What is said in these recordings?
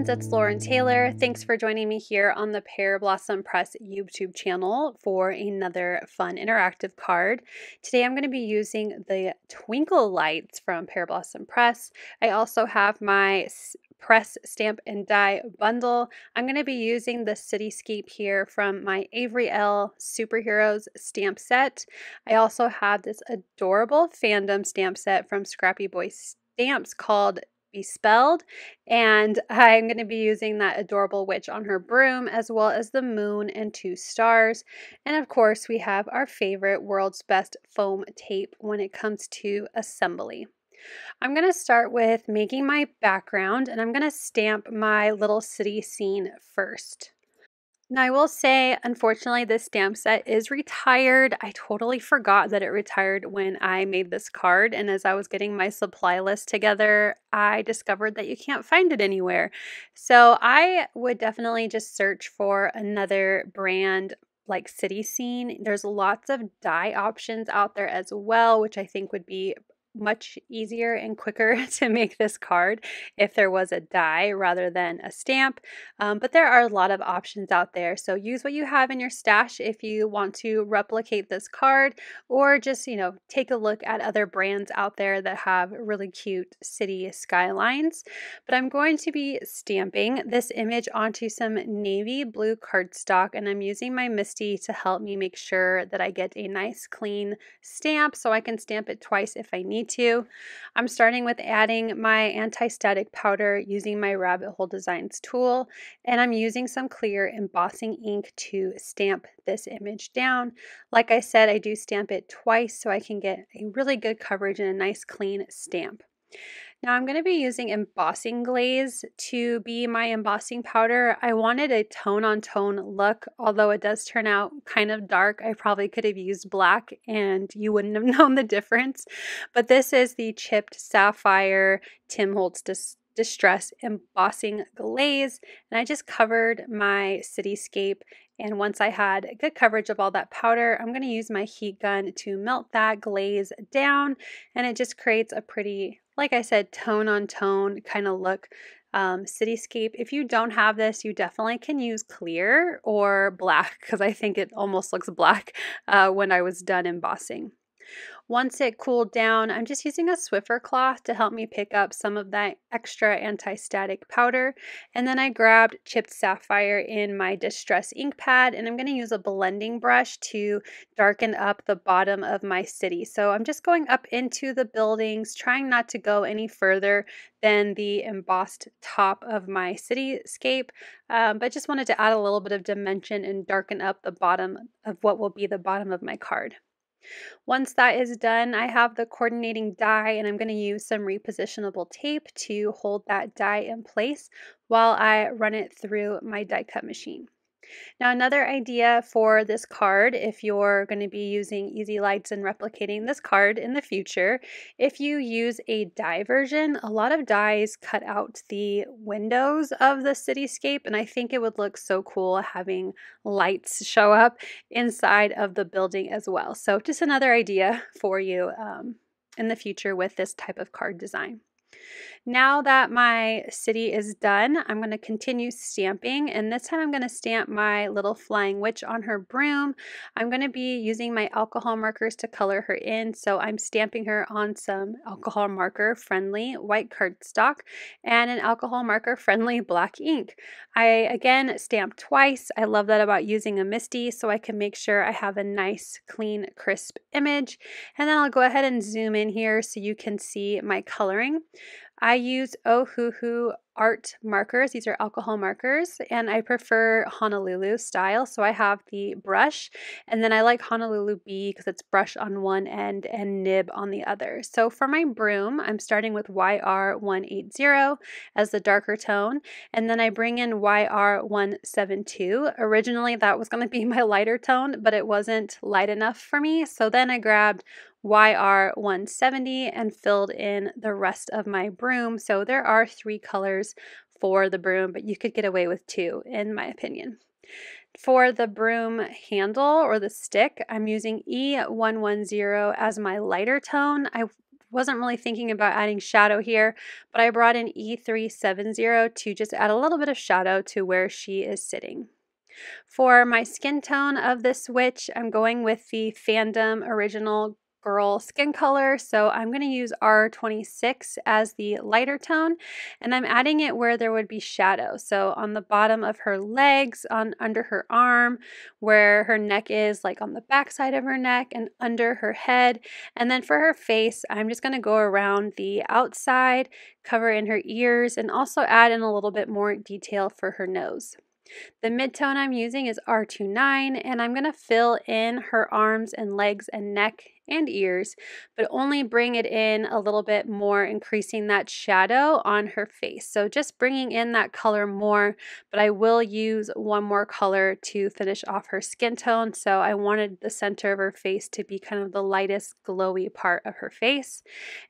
friends, it's Lauren Taylor. Thanks for joining me here on the Pear Blossom Press YouTube channel for another fun interactive card. Today I'm going to be using the Twinkle Lights from Pear Blossom Press. I also have my press stamp and die bundle. I'm going to be using the cityscape here from my Avery Elle Superheroes stamp set. I also have this adorable fandom stamp set from Scrappy Boy Stamps called Bespelled. And I'm going to be using that adorable witch on her broom, as well as the moon and two stars. And of course, we have our favorite world's best foam tape when it comes to assembly. I'm going to start with making my background and I'm going to stamp my little city scene first. Now, I will say, unfortunately, this stamp set is retired. I totally forgot that it retired when I made this card. And as I was getting my supply list together, I discovered that you can't find it anywhere. So I would definitely just search for another brand like City Scene. There's lots of die options out there as well, which I think would be much easier and quicker to make this card if there was a die rather than a stamp. Um, but there are a lot of options out there. So use what you have in your stash if you want to replicate this card or just, you know, take a look at other brands out there that have really cute city skylines. But I'm going to be stamping this image onto some navy blue cardstock and I'm using my MISTI to help me make sure that I get a nice clean stamp so I can stamp it twice if I need need to. I'm starting with adding my anti-static powder using my Rabbit Hole Designs tool, and I'm using some clear embossing ink to stamp this image down. Like I said, I do stamp it twice so I can get a really good coverage and a nice clean stamp. Now I'm going to be using embossing glaze to be my embossing powder. I wanted a tone on tone look, although it does turn out kind of dark. I probably could have used black and you wouldn't have known the difference. But this is the chipped sapphire Tim Holtz Dis Distress embossing glaze. And I just covered my cityscape and once I had good coverage of all that powder, I'm going to use my heat gun to melt that glaze down. And it just creates a pretty like I said, tone on tone kind of look um, cityscape. If you don't have this, you definitely can use clear or black because I think it almost looks black uh, when I was done embossing. Once it cooled down, I'm just using a Swiffer cloth to help me pick up some of that extra anti-static powder. And then I grabbed chipped sapphire in my Distress ink pad and I'm going to use a blending brush to darken up the bottom of my city. So I'm just going up into the buildings, trying not to go any further than the embossed top of my cityscape, um, but just wanted to add a little bit of dimension and darken up the bottom of what will be the bottom of my card. Once that is done, I have the coordinating die and I'm going to use some repositionable tape to hold that die in place while I run it through my die cut machine. Now another idea for this card, if you're going to be using EZ Lights and replicating this card in the future, if you use a die version, a lot of dies cut out the windows of the cityscape and I think it would look so cool having lights show up inside of the building as well. So just another idea for you um, in the future with this type of card design. Now that my city is done, I'm going to continue stamping and this time I'm going to stamp my little flying witch on her broom. I'm going to be using my alcohol markers to color her in. So I'm stamping her on some alcohol marker friendly white cardstock and an alcohol marker friendly black ink. I again stamp twice. I love that about using a MISTI so I can make sure I have a nice clean crisp image. And then I'll go ahead and zoom in here so you can see my coloring. I use Ohuhu art markers. These are alcohol markers, and I prefer Honolulu style. So I have the brush, and then I like Honolulu B because it's brush on one end and nib on the other. So for my broom, I'm starting with YR180 as the darker tone, and then I bring in YR172. Originally, that was going to be my lighter tone, but it wasn't light enough for me. So then I grabbed YR170 and filled in the rest of my broom. So there are three colors for the broom, but you could get away with two, in my opinion. For the broom handle or the stick, I'm using E110 as my lighter tone. I wasn't really thinking about adding shadow here, but I brought in E370 to just add a little bit of shadow to where she is sitting. For my skin tone of this witch, I'm going with the Fandom Original girl skin color. So I'm going to use R26 as the lighter tone and I'm adding it where there would be shadow. So on the bottom of her legs, on under her arm, where her neck is like on the back side of her neck and under her head. And then for her face, I'm just going to go around the outside, cover in her ears and also add in a little bit more detail for her nose. The midtone I'm using is R29 and I'm going to fill in her arms and legs and neck and ears, but only bring it in a little bit more, increasing that shadow on her face. So just bringing in that color more, but I will use one more color to finish off her skin tone. So I wanted the center of her face to be kind of the lightest glowy part of her face.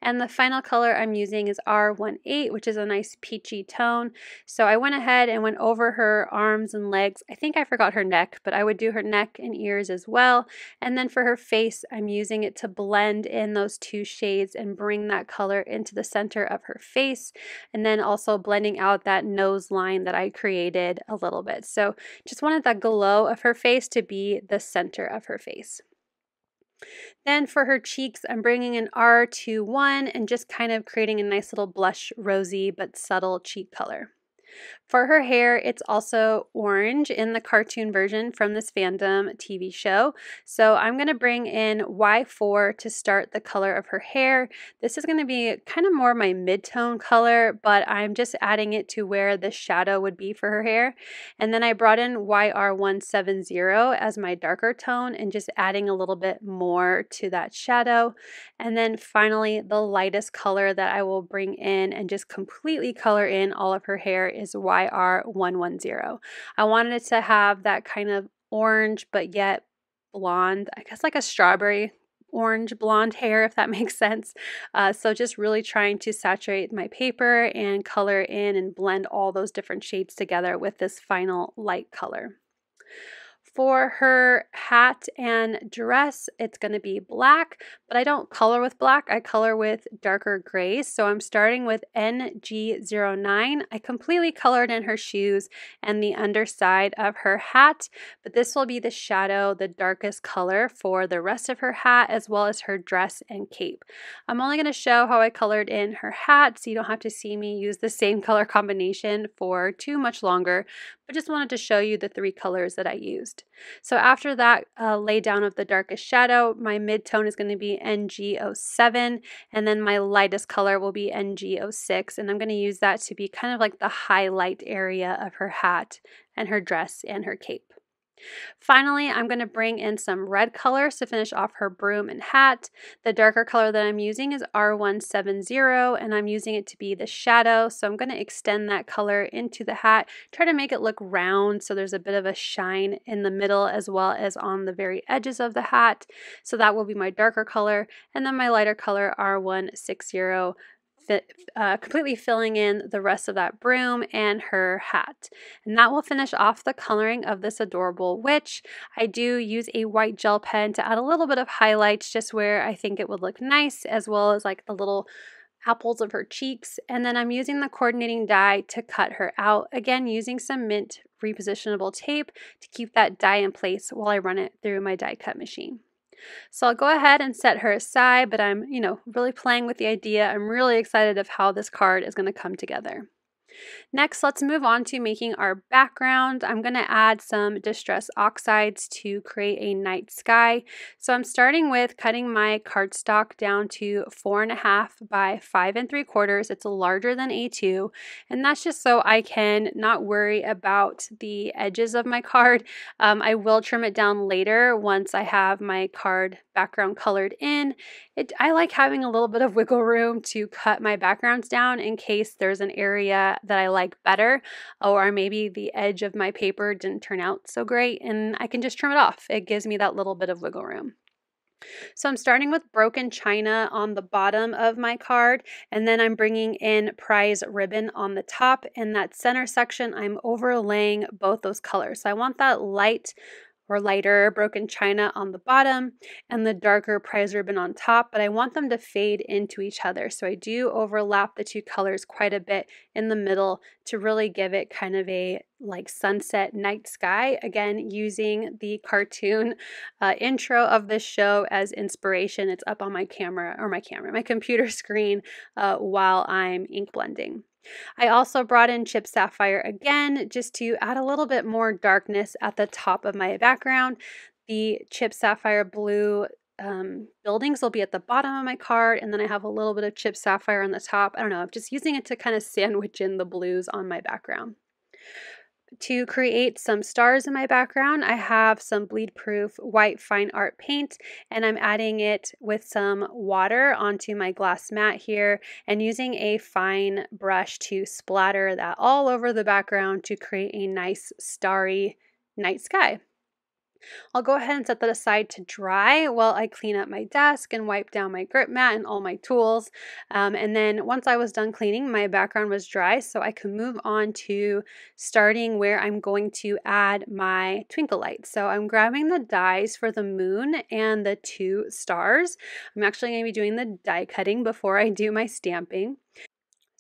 And the final color I'm using is R18, which is a nice peachy tone. So I went ahead and went over her arms and legs. I think I forgot her neck, but I would do her neck and ears as well. And then for her face, I'm using it to blend in those two shades and bring that color into the center of her face and then also blending out that nose line that I created a little bit. So just wanted that glow of her face to be the center of her face. Then for her cheeks, I'm bringing an R21 and just kind of creating a nice little blush rosy but subtle cheek color. For her hair, it's also orange in the cartoon version from this fandom TV show. So I'm going to bring in Y4 to start the color of her hair. This is going to be kind of more my mid-tone color, but I'm just adding it to where the shadow would be for her hair. And then I brought in YR170 as my darker tone and just adding a little bit more to that shadow. And then finally, the lightest color that I will bring in and just completely color in all of her hair is YR110. I wanted it to have that kind of orange but yet blonde, I guess like a strawberry orange blonde hair, if that makes sense. Uh, so just really trying to saturate my paper and color in and blend all those different shades together with this final light color. For her hat and dress, it's going to be black, but I don't color with black. I color with darker grays. So I'm starting with NG09. I completely colored in her shoes and the underside of her hat, but this will be the shadow, the darkest color for the rest of her hat as well as her dress and cape. I'm only going to show how I colored in her hat so you don't have to see me use the same color combination for too much longer, I just wanted to show you the three colors that I used. So after that uh, lay down of the darkest shadow, my mid-tone is going to be NG07, and then my lightest color will be NG06, and I'm going to use that to be kind of like the highlight area of her hat and her dress and her cape. Finally, I'm going to bring in some red colors to finish off her broom and hat. The darker color that I'm using is R170 and I'm using it to be the shadow. So I'm going to extend that color into the hat, try to make it look round so there's a bit of a shine in the middle as well as on the very edges of the hat. So that will be my darker color and then my lighter color R160 uh, completely filling in the rest of that broom and her hat. And that will finish off the coloring of this adorable witch. I do use a white gel pen to add a little bit of highlights just where I think it would look nice as well as like the little apples of her cheeks. And then I'm using the coordinating die to cut her out. Again, using some mint repositionable tape to keep that die in place while I run it through my die cut machine. So I'll go ahead and set her aside, but I'm, you know, really playing with the idea. I'm really excited of how this card is going to come together. Next, let's move on to making our background. I'm going to add some Distress Oxides to create a night sky. So I'm starting with cutting my cardstock down to four and a half by five and three quarters. It's larger than A2, and that's just so I can not worry about the edges of my card. Um, I will trim it down later once I have my card background colored in. It, I like having a little bit of wiggle room to cut my backgrounds down in case there's an area that I like better, or maybe the edge of my paper didn't turn out so great and I can just trim it off. It gives me that little bit of wiggle room. So I'm starting with broken china on the bottom of my card and then I'm bringing in prize ribbon on the top. In that center section, I'm overlaying both those colors. So I want that light or lighter broken china on the bottom and the darker prize ribbon on top, but I want them to fade into each other. So I do overlap the two colors quite a bit in the middle to really give it kind of a like sunset night sky. Again, using the cartoon uh, intro of this show as inspiration. It's up on my camera or my camera, my computer screen uh, while I'm ink blending. I also brought in Chip Sapphire again just to add a little bit more darkness at the top of my background. The Chip Sapphire blue um, buildings will be at the bottom of my card, and then I have a little bit of Chip Sapphire on the top. I don't know, I'm just using it to kind of sandwich in the blues on my background. To create some stars in my background, I have some bleed proof white fine art paint and I'm adding it with some water onto my glass mat here and using a fine brush to splatter that all over the background to create a nice starry night sky. I'll go ahead and set that aside to dry while I clean up my desk and wipe down my grip mat and all my tools. Um, and then once I was done cleaning, my background was dry, so I could move on to starting where I'm going to add my twinkle lights. So I'm grabbing the dies for the moon and the two stars. I'm actually going to be doing the die cutting before I do my stamping.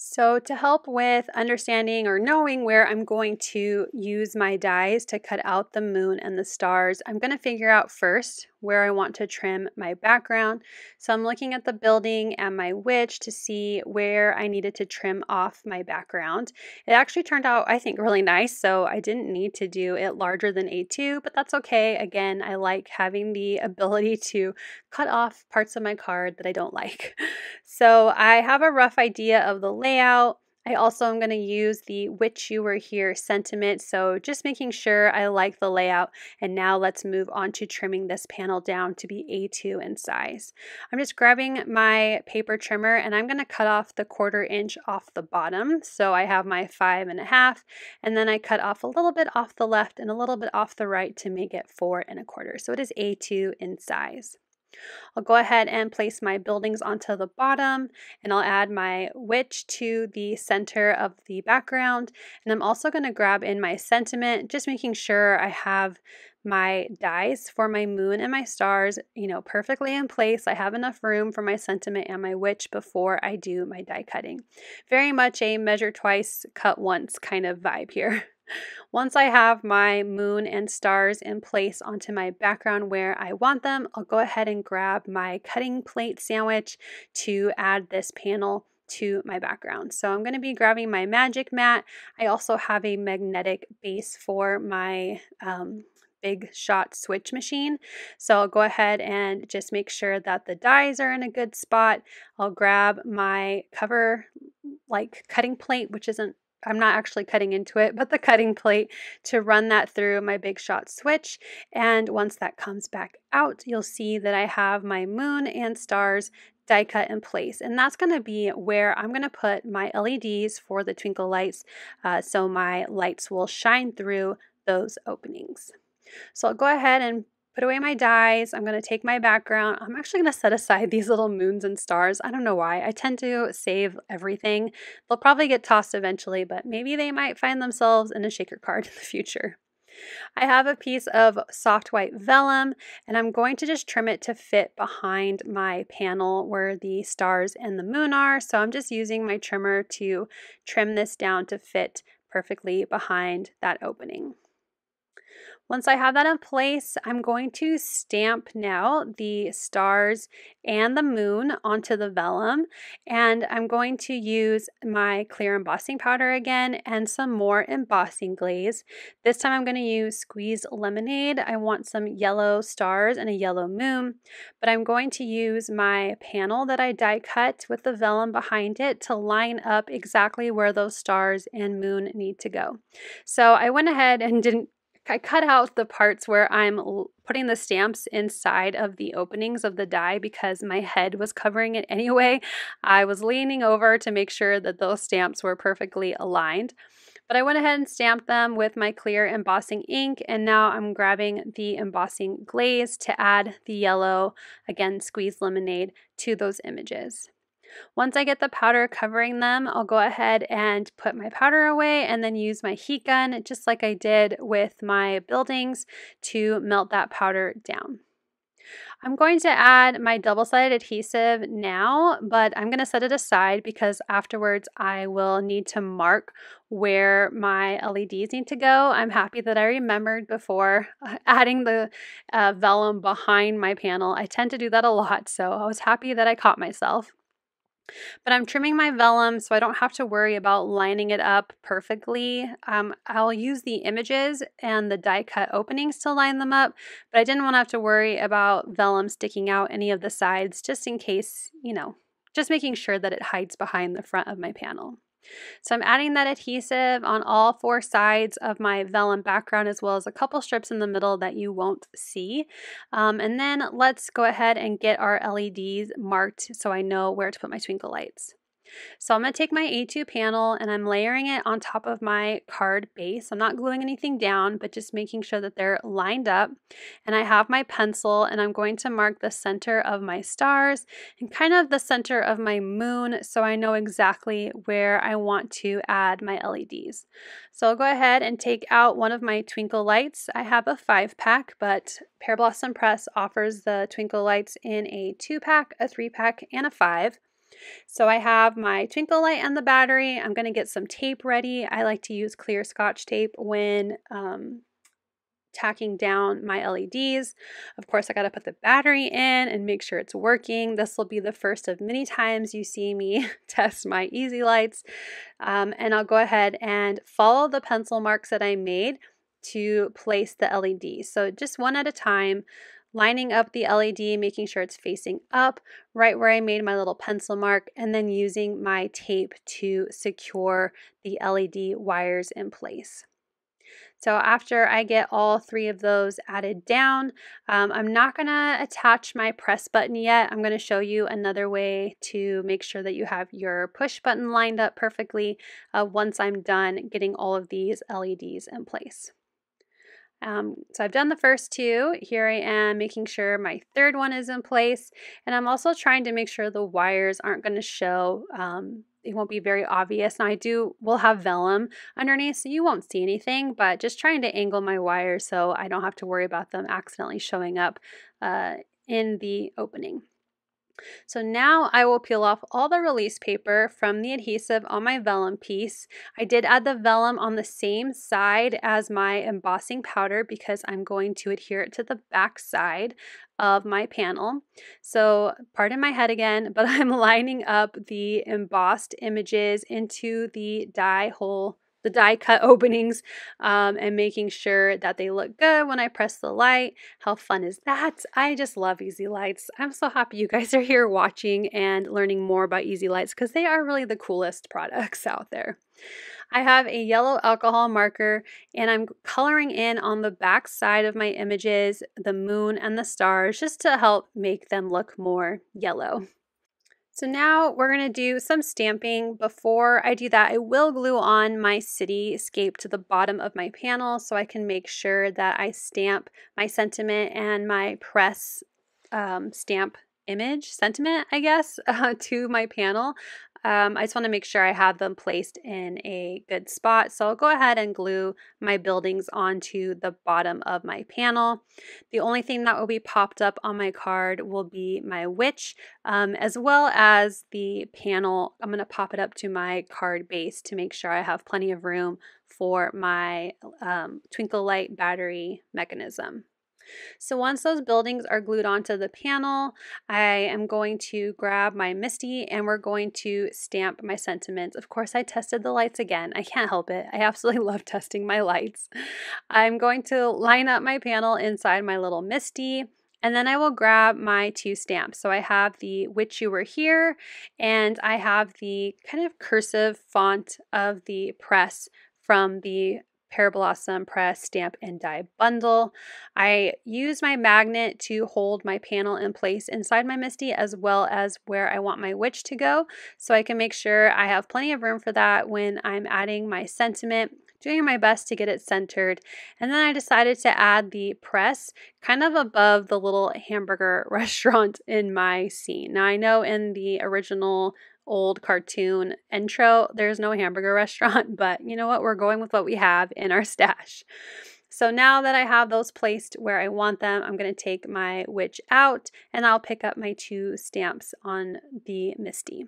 So to help with understanding or knowing where I'm going to use my dies to cut out the moon and the stars, I'm going to figure out first where I want to trim my background. So I'm looking at the building and my witch to see where I needed to trim off my background. It actually turned out, I think, really nice, so I didn't need to do it larger than A2, but that's okay. Again, I like having the ability to cut off parts of my card that I don't like. So I have a rough idea of the layout. I also am going to use the Witch You Were Here sentiment, so just making sure I like the layout. And now let's move on to trimming this panel down to be A2 in size. I'm just grabbing my paper trimmer and I'm going to cut off the quarter inch off the bottom. So I have my five and a half, and then I cut off a little bit off the left and a little bit off the right to make it four and a quarter. So it is A2 in size. I'll go ahead and place my buildings onto the bottom and I'll add my witch to the center of the background. And I'm also going to grab in my sentiment, just making sure I have my dies for my moon and my stars, you know, perfectly in place. I have enough room for my sentiment and my witch before I do my die cutting. Very much a measure twice, cut once kind of vibe here. Once I have my moon and stars in place onto my background where I want them, I'll go ahead and grab my cutting plate sandwich to add this panel to my background. So I'm going to be grabbing my magic mat. I also have a magnetic base for my um, big shot switch machine. So I'll go ahead and just make sure that the dies are in a good spot. I'll grab my cover like cutting plate, which isn't I'm not actually cutting into it, but the cutting plate to run that through my Big Shot switch. And once that comes back out, you'll see that I have my moon and stars die cut in place. And that's going to be where I'm going to put my LEDs for the twinkle lights uh, so my lights will shine through those openings. So I'll go ahead and put away my dies. I'm going to take my background. I'm actually going to set aside these little moons and stars. I don't know why. I tend to save everything. They'll probably get tossed eventually, but maybe they might find themselves in a shaker card in the future. I have a piece of soft white vellum and I'm going to just trim it to fit behind my panel where the stars and the moon are. So I'm just using my trimmer to trim this down to fit perfectly behind that opening. Once I have that in place, I'm going to stamp now the stars and the moon onto the vellum. And I'm going to use my clear embossing powder again and some more embossing glaze. This time I'm going to use squeezed lemonade. I want some yellow stars and a yellow moon. But I'm going to use my panel that I die cut with the vellum behind it to line up exactly where those stars and moon need to go. So I went ahead and didn't I cut out the parts where I'm putting the stamps inside of the openings of the die because my head was covering it anyway. I was leaning over to make sure that those stamps were perfectly aligned. But I went ahead and stamped them with my clear embossing ink and now I'm grabbing the embossing glaze to add the yellow, again squeeze lemonade, to those images. Once I get the powder covering them, I'll go ahead and put my powder away and then use my heat gun, just like I did with my buildings, to melt that powder down. I'm going to add my double-sided adhesive now, but I'm going to set it aside because afterwards I will need to mark where my LEDs need to go. I'm happy that I remembered before adding the uh, vellum behind my panel. I tend to do that a lot, so I was happy that I caught myself. But I'm trimming my vellum so I don't have to worry about lining it up perfectly. Um, I'll use the images and the die cut openings to line them up, but I didn't want to have to worry about vellum sticking out any of the sides just in case, you know, just making sure that it hides behind the front of my panel. So I'm adding that adhesive on all four sides of my vellum background as well as a couple strips in the middle that you won't see. Um, and then let's go ahead and get our LEDs marked so I know where to put my twinkle lights. So I'm going to take my A2 panel and I'm layering it on top of my card base. I'm not gluing anything down, but just making sure that they're lined up. And I have my pencil and I'm going to mark the center of my stars and kind of the center of my moon so I know exactly where I want to add my LEDs. So I'll go ahead and take out one of my twinkle lights. I have a five pack, but Pear Blossom Press offers the twinkle lights in a two pack, a three pack, and a five. So I have my twinkle light and the battery. I'm going to get some tape ready. I like to use clear scotch tape when um, tacking down my LEDs. Of course, I got to put the battery in and make sure it's working. This will be the first of many times you see me test my EZ Lights. Um, and I'll go ahead and follow the pencil marks that I made to place the LEDs. So just one at a time lining up the LED, making sure it's facing up, right where I made my little pencil mark, and then using my tape to secure the LED wires in place. So after I get all three of those added down, um, I'm not going to attach my press button yet. I'm going to show you another way to make sure that you have your push button lined up perfectly uh, once I'm done getting all of these LEDs in place. Um, so I've done the first two. Here I am making sure my third one is in place. And I'm also trying to make sure the wires aren't going to show. Um, it won't be very obvious. Now I do, will have vellum underneath so you won't see anything, but just trying to angle my wires so I don't have to worry about them accidentally showing up uh, in the opening. So now I will peel off all the release paper from the adhesive on my vellum piece. I did add the vellum on the same side as my embossing powder because I'm going to adhere it to the back side of my panel. So pardon my head again, but I'm lining up the embossed images into the die hole the die cut openings um, and making sure that they look good when I press the light. How fun is that? I just love EZ Lights. I'm so happy you guys are here watching and learning more about EZ Lights because they are really the coolest products out there. I have a yellow alcohol marker and I'm coloring in on the back side of my images, the moon and the stars, just to help make them look more yellow. So now we're going to do some stamping. Before I do that, I will glue on my cityscape to the bottom of my panel so I can make sure that I stamp my sentiment and my press um, stamp image, sentiment, I guess, uh, to my panel. Um, I just want to make sure I have them placed in a good spot. So I'll go ahead and glue my buildings onto the bottom of my panel. The only thing that will be popped up on my card will be my witch, um, as well as the panel. I'm going to pop it up to my card base to make sure I have plenty of room for my um, twinkle light battery mechanism. So once those buildings are glued onto the panel, I am going to grab my MISTI and we're going to stamp my sentiments. Of course, I tested the lights again. I can't help it. I absolutely love testing my lights. I'm going to line up my panel inside my little MISTI. And then I will grab my two stamps. So I have the Witch You Were Here, and I have the kind of cursive font of the press from the Pear Blossom Press Stamp and Die Bundle. I use my magnet to hold my panel in place inside my MISTI as well as where I want my witch to go so I can make sure I have plenty of room for that when I'm adding my sentiment doing my best to get it centered. And then I decided to add the press kind of above the little hamburger restaurant in my scene. Now, I know in the original old cartoon intro, there's no hamburger restaurant, but you know what? We're going with what we have in our stash. So now that I have those placed where I want them, I'm going to take my witch out and I'll pick up my two stamps on the MISTI.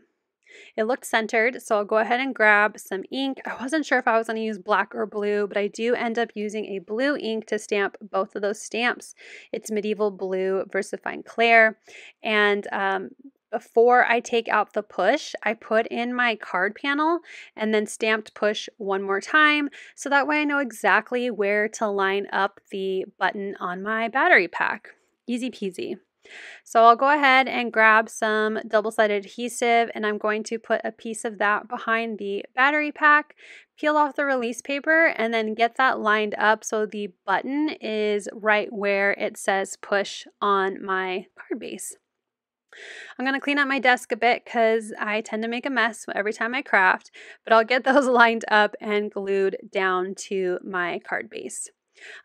It looked centered, so I'll go ahead and grab some ink. I wasn't sure if I was going to use black or blue, but I do end up using a blue ink to stamp both of those stamps. It's Medieval Blue VersaFine Clair, and um, before I take out the push, I put in my card panel and then stamped push one more time so that way I know exactly where to line up the button on my battery pack. Easy peasy. So I'll go ahead and grab some double-sided adhesive and I'm going to put a piece of that behind the battery pack, peel off the release paper and then get that lined up so the button is right where it says push on my card base. I'm going to clean up my desk a bit because I tend to make a mess every time I craft, but I'll get those lined up and glued down to my card base.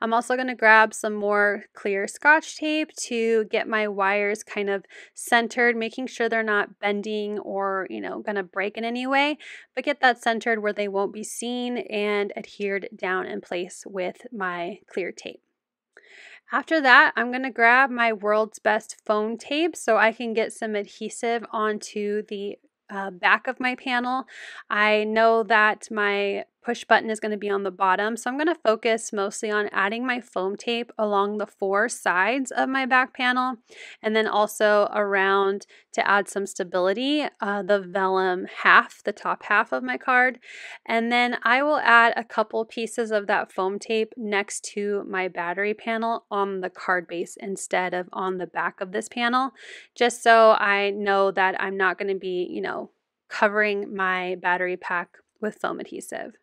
I'm also going to grab some more clear scotch tape to get my wires kind of centered, making sure they're not bending or, you know, going to break in any way, but get that centered where they won't be seen and adhered down in place with my clear tape. After that, I'm going to grab my World's Best foam tape so I can get some adhesive onto the uh, back of my panel. I know that my push button is going to be on the bottom. So I'm going to focus mostly on adding my foam tape along the four sides of my back panel and then also around to add some stability, uh, the vellum half, the top half of my card. And then I will add a couple pieces of that foam tape next to my battery panel on the card base instead of on the back of this panel, just so I know that I'm not going to be, you know, covering my battery pack with foam adhesive.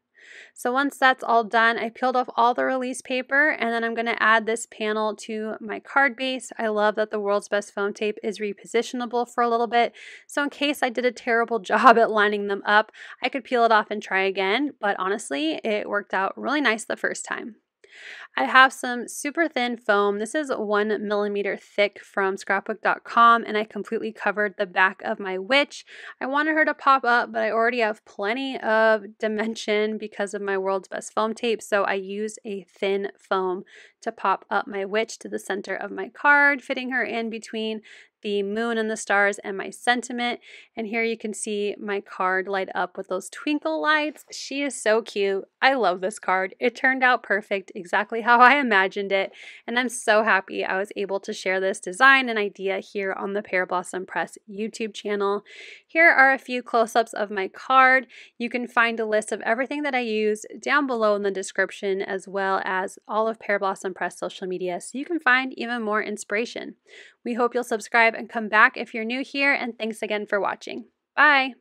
So once that's all done, I peeled off all the release paper and then I'm going to add this panel to my card base. I love that the world's best foam tape is repositionable for a little bit. So in case I did a terrible job at lining them up, I could peel it off and try again. But honestly, it worked out really nice the first time. I have some super thin foam. This is one millimeter thick from scrapbook.com and I completely covered the back of my witch. I wanted her to pop up, but I already have plenty of dimension because of my world's best foam tape. So I used a thin foam to pop up my witch to the center of my card, fitting her in between the moon and the stars and my sentiment. And here you can see my card light up with those twinkle lights. She is so cute. I love this card. It turned out perfect, exactly how I imagined it. And I'm so happy I was able to share this design and idea here on the Pear Blossom Press YouTube channel. Here are a few close-ups of my card. You can find a list of everything that I use down below in the description as well as all of Pear Blossom Press social media so you can find even more inspiration. We hope you'll subscribe and come back if you're new here, and thanks again for watching. Bye!